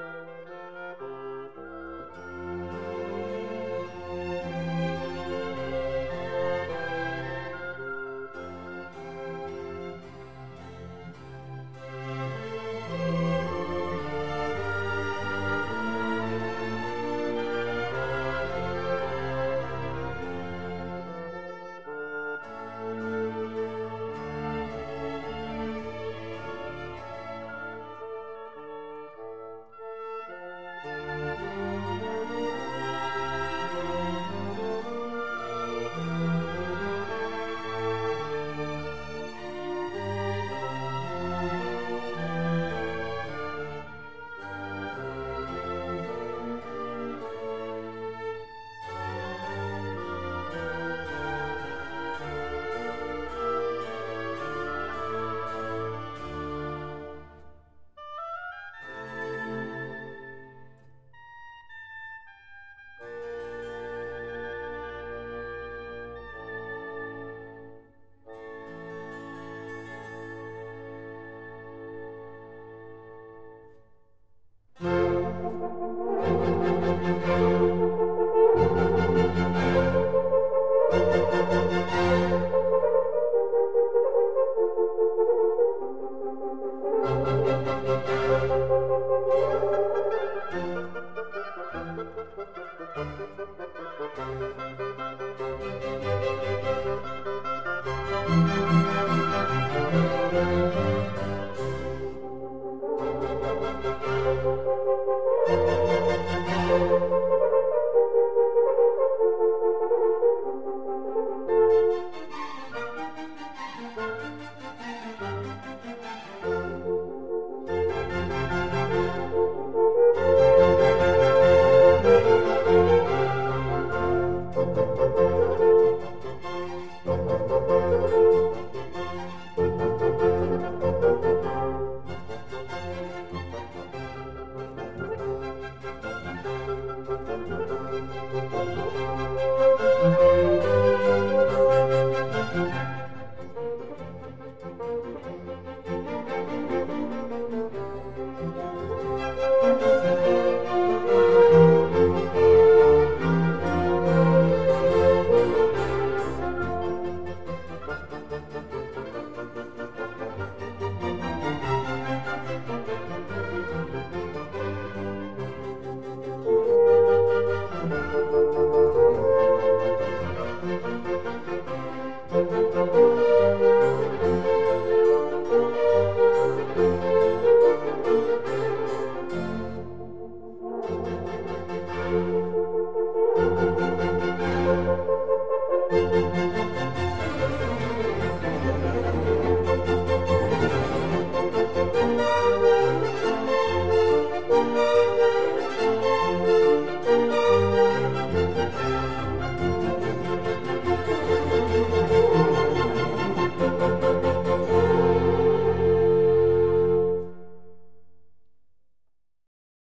Música